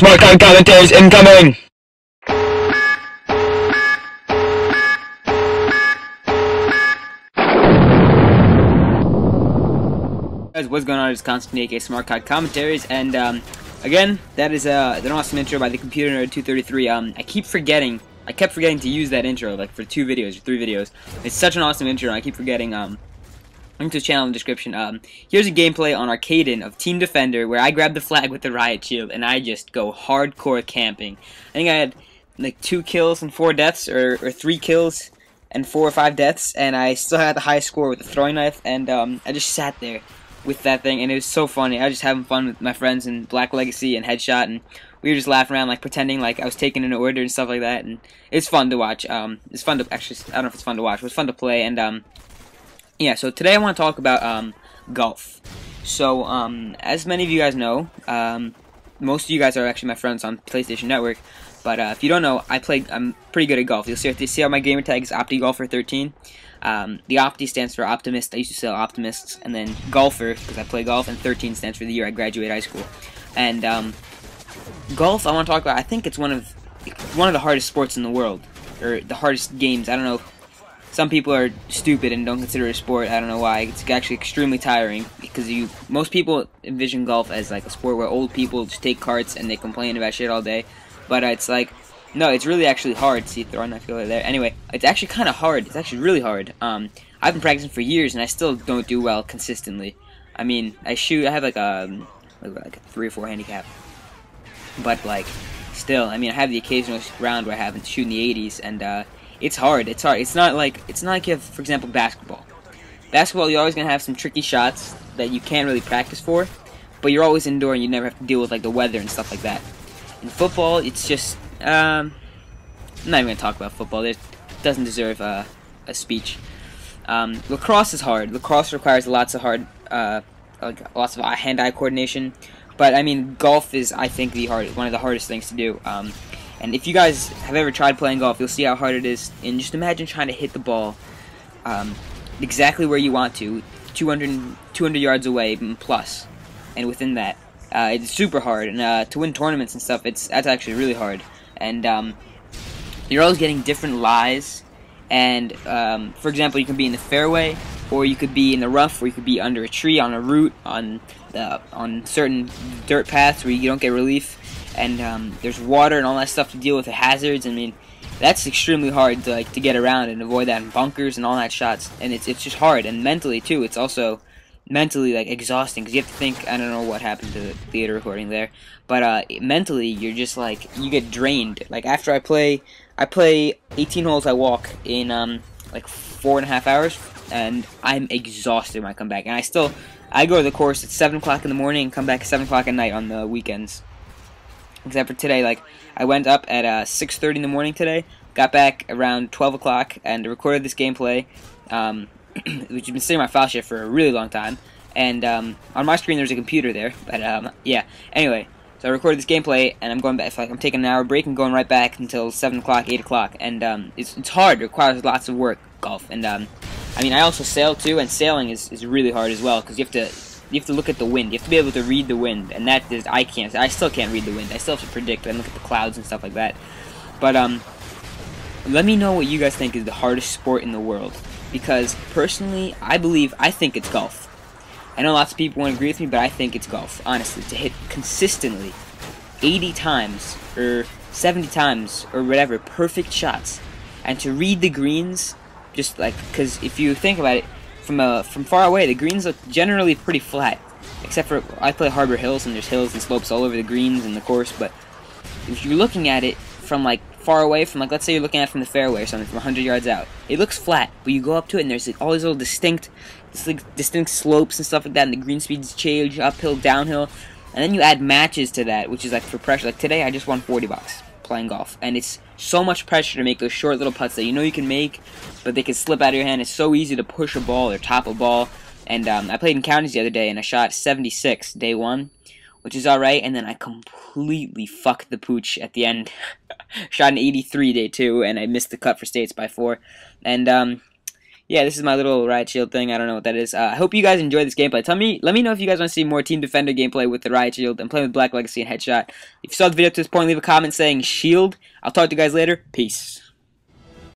COD commentaries incoming! guys, what's going on? It's Constantine, aka Smart COD Commentaries, and um, again, that is uh, an awesome intro by the Computer Nerd 233. Um, I keep forgetting, I kept forgetting to use that intro, like for two videos or three videos. It's such an awesome intro, I keep forgetting. Um, link to his channel in the description. Um, here's a gameplay on Arkaden of Team Defender where I grab the flag with the riot shield and I just go hardcore camping. I think I had like two kills and four deaths, or, or three kills and four or five deaths, and I still had the highest score with the throwing knife, and um, I just sat there with that thing, and it was so funny. I was just having fun with my friends in Black Legacy and Headshot, and we were just laughing around, like pretending like I was taking an order and stuff like that, and it's fun to watch. Um, it's fun to actually, I don't know if it's fun to watch, but it's fun to play, and um, yeah. So today I want to talk about um, golf. So um, as many of you guys know, um, most of you guys are actually my friends on PlayStation Network. But uh, if you don't know, I play. I'm pretty good at golf. You'll see. You see how my gamer tag is OptiGolfer13. Um, the Opti stands for Optimist. I used to sell Optimists, and then Golfer because I play golf, and 13 stands for the year I graduate high school. And um, golf, I want to talk about. I think it's one of one of the hardest sports in the world, or the hardest games. I don't know. Some people are stupid and don't consider it a sport. I don't know why. It's actually extremely tiring because you. Most people envision golf as like a sport where old people just take carts and they complain about shit all day. But it's like no, it's really actually hard. See, throwing that fielder there. Anyway, it's actually kind of hard. It's actually really hard. Um, I've been practicing for years, and I still don't do well consistently. I mean, I shoot. I have like a like a three or four handicap, but like still, I mean, I have the occasional round where I haven't shoot in the 80s, and uh, it's hard. It's hard. It's not like it's not like you have, for example, basketball. Basketball, you're always gonna have some tricky shots that you can't really practice for, but you're always indoor, and you never have to deal with like the weather and stuff like that. In football, it's just um, I'm not even gonna talk about football. It doesn't deserve a speech. Um, lacrosse is hard. Lacrosse requires lots of hard, uh, like lots of hand-eye coordination. But I mean, golf is, I think, the hard, one of the hardest things to do. Um, and if you guys have ever tried playing golf, you'll see how hard it is. And just imagine trying to hit the ball um, exactly where you want to, 200, 200 yards away plus, and within that. Uh, it's super hard, and uh, to win tournaments and stuff, it's that's actually really hard and um, you're always getting different lies. And um, for example, you can be in the fairway, or you could be in the rough, or you could be under a tree on a route on the on certain dirt paths where you don't get relief. And um, there's water and all that stuff to deal with the hazards. I mean, that's extremely hard to like to get around and avoid that in bunkers and all that shots. And it's it's just hard and mentally too. It's also mentally like exhausting because you have to think. I don't know what happened to the theater recording there, but uh, mentally you're just like you get drained. Like after I play, I play 18 holes. I walk in um like four and a half hours, and I'm exhausted when I come back. And I still I go to the course at seven o'clock in the morning and come back at seven o'clock at night on the weekends. Except for today, like I went up at uh, 6:30 in the morning today, got back around 12 o'clock, and recorded this gameplay. Um, which has been sitting in my file share for a really long time. And um, on my screen, there's a computer there. But um, yeah. Anyway, so I recorded this gameplay, and I'm going back. Like I'm taking an hour break and going right back until seven o'clock, eight o'clock. And um, it's it's hard. It requires lots of work, golf. And um, I mean, I also sail too, and sailing is, is really hard as well because you have to you have to look at the wind. You have to be able to read the wind, and that is I can't. I still can't read the wind. I still have to predict and look at the clouds and stuff like that. But um, let me know what you guys think is the hardest sport in the world because personally, I believe I think it's golf. I know lots of people won't agree with me, but I think it's golf. Honestly, to hit consistently 80 times or 70 times or whatever perfect shots, and to read the greens, just like because if you think about it, from a from far away, the greens look generally pretty flat, except for I play Harbor Hills and there's hills and slopes all over the greens and the course. But if you're looking at it from like far away from like let's say you're looking at it from the fairway or something from 100 yards out it looks flat but you go up to it and there's like all these little distinct distinct slopes and stuff like that and the green speeds change uphill downhill and then you add matches to that which is like for pressure like today I just won 40 bucks playing golf and it's so much pressure to make those short little putts that you know you can make but they can slip out of your hand it's so easy to push a ball or top a ball and um, I played in counties the other day and I shot 76 day one which is alright, and then I completely fucked the pooch at the end. Shot an 83 day two, and I missed the cut for states by four. And, um, yeah, this is my little riot shield thing. I don't know what that is. Uh, I hope you guys enjoyed this gameplay. Tell me, let me know if you guys want to see more Team Defender gameplay with the riot shield and playing with Black Legacy and Headshot. If you saw the video to this point, leave a comment saying shield. I'll talk to you guys later. Peace.